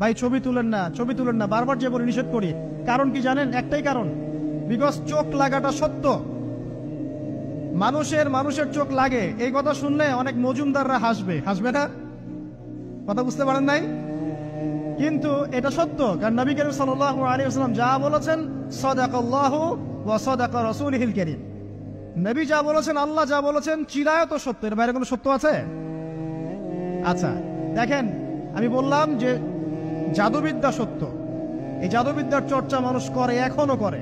ভাই, ছবি তুলেন না, ছবি তুলেন না, বারবার যে বলে নিষেধ করি। কারণ কি জানেন? একটাই কারণ। বিকজ চোখ লাগাটা সত্য। মানুষের মানুষের চোখ লাগে। এই কথা শুনলে অনেক মজুমদাররা হাসবে। হাসবে না? কথা বুঝতে পারেন নাই? কিন্তু এটা সত্য, কারণ নবী করিম সাল্লাল্লাহু আলাইহি ওয়াসাল্লাম যা বলেছেন, সাদাকাল্লাহু ওয়া নবী যা বলেছেন, আল্লাহ যা বলেছেন, চিরায়ত সত্য। এর বাইরে কোনো সত্য আছে? আচ্ছা দেখেন, আমি বললাম যে জাদুবিদ্যা সত্য। এই জাদুবিদ্যার চর্চা মানুষ করে এখনও করে।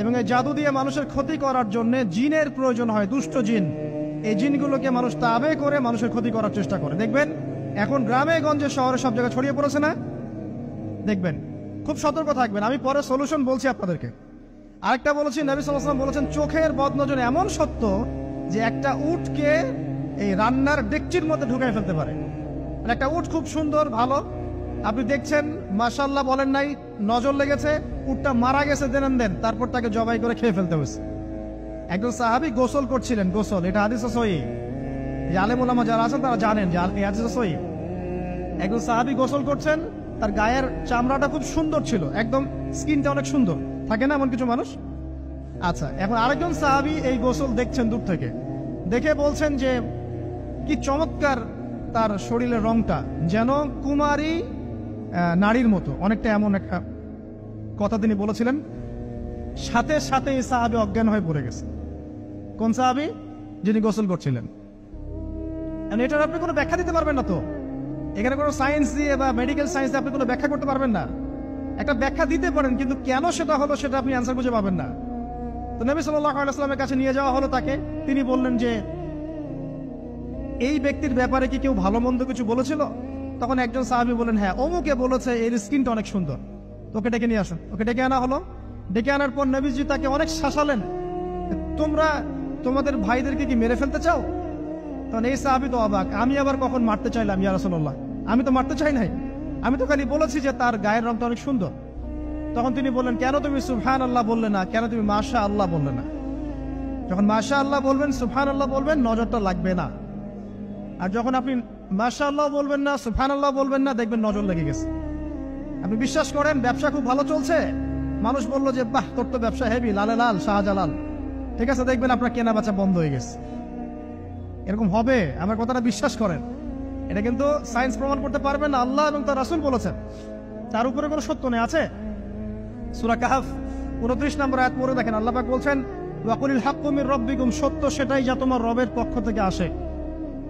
এবং এই জাদু দিয়ে মানুষের ক্ষতি করার জন্য জিনের প্রয়োজন হয়, দুষ্ট জিন। এই জিনগুলোকে মানুষ তাবে করে মানুষের ক্ষতি করার চেষ্টা করে। দেখবেন, এখন গ্রামে, গঞ্জে, শহরে সব জায়গায় ছড়িয়ে পড়েছে না? দেখবেন, খুব সতর্ক থাকবেন। আমি পরে সলিউশন বলছি আপনাদেরকে। আরেকটা বলেছি, নবী সাল্লাম বলেছেন, চোখের বদনজর এমন সত্য যে একটা উটকে এই রান্নার ডেকচির মধ্যে ঢুকাই ফেলতে পারে। মানে একটা উট খুব সুন্দর, ভালো আপনি দেখছেন মাশাল্লাহ বলেন নাই, নজর লেগেছে, উটটা মারা গেছে, দেন দেন, তারপর তাকে জবাই করে খেয়ে ফেলতে হয়েছে। একজন সাহাবি গোসল করছিলেন, গোসল, এটা হাদিস সই যে আলেমুলামা যারা আছেন, তারা জানেন যে এই একজন সাহাবি গোসল করছেন, তার গায়ের চামড়াটা খুব সুন্দর ছিল, একদম স্কিনটা অনেক সুন্দর। থাকে না এমন কিছু মানুষ? আচ্ছা এখন আরেকজন সাহাবি এই গোসল দেখছেন দূর থেকে। দেখে বলছেন যে, কি চমৎকার তার শরীরের রংটা, যেন কুমারী নারীর মতো, অনেকটা এমন একটা কথা তিনি বলেছিলেন। সাথে সাথে এই সাহাবি অজ্ঞান হয়ে পড়ে গেছে। কোন সাহাবি? যিনি গোসল করছিলেন। এটার আপনি কোনো ব্যাখ্যা দিতে পারবেন না তো? এখানে কোনো সায়েন্স দিয়ে বা মেডিকেল সায়েন্স আপনি কোনো ব্যাখ্যা করতে পারবেন না? একটা ব্যাখ্যা দিতে পারেন, কিন্তু কেন সেটা হলো সেটা আপনি অ্যান্সার খুঁজে পাবেন না। তো নবী সাল্লাহ আলাইস্লামের কাছে নিয়ে যাওয়া হলো তাকে। তিনি বললেন যে, এই ব্যক্তির ব্যাপারে কি কেউ ভালো মন্দ কিছু বলেছিল? তখন একজন সাহাবি বলেন হ্যাঁ অমুকে বলেছে এর স্কিনটা অনেক সুন্দর। তোকে ডেকে নিয়ে আসুন। ওকে ডেকে আনা হলো। ডেকে আনার পর নবীজি তাকে অনেক শাসালেন। তোমরা তোমাদের ভাইদেরকে কি মেরে ফেলতে চাও? তখন এই সাহাবি তো অবাক, আমি আবার কখন মারতে চাইলাম, ইয়া রাসূলুল্লাহ? আমি তো মারতে চাই নাই। আমি তো খালি বলেছি যে তার গায়ের রংটা অনেক সুন্দর। তখন তিনি বললেন, কেন তুমি সুফহান আল্লাহ বললে না? কেন তুমি মাশা আল্লাহ বললে না? যখন মাশা আল্লাহ বলবেন সুবহান আল্লাহ বলবেন, নজরটা লাগবে না। আর যখন আপনি মাশা আল্লাহ বলবেন না সুবহান আল্লাহ বলবেন না, দেখবেন নজর লেগে গেছে। আপনি বিশ্বাস করেন, ব্যবসা খুব ভালো চলছে? মানুষ বলল যে, বাহ, তোর তো ব্যবসা হেভি লালে লাল, শাহজালাল। ঠিক আছে, দেখবেন আপনার কেনা বেচা বন্ধ হয়ে গেছে। এরকম হবে, আমার কথাটা বিশ্বাস করেন। এটা কিন্তু সায়েন্স প্রমাণ করতে পারবে না, আল্লাহ এবং তার রাসুল বলেছেন। তার উপরে কোনো সত্য নেই, আছে? সুরা কাহাফ, উনত্রিশ নম্বর আয়াত পড়ে দেখেন, আল্লাহ পাক বলছেন ওয়াকুলিল হাক্কুমির রব্বিকুম সত্য সেটাই যা তোমার রবের পক্ষ থেকে আসে।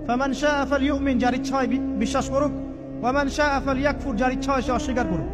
ফামান শাআ ফালইউমিন যার ইচ্ছা হয় বি- বিশ্বাস করুক ওয়ামান শাআ ফালইয়াকফুর যার ইচ্ছা হয় সে অস্বীকার করুক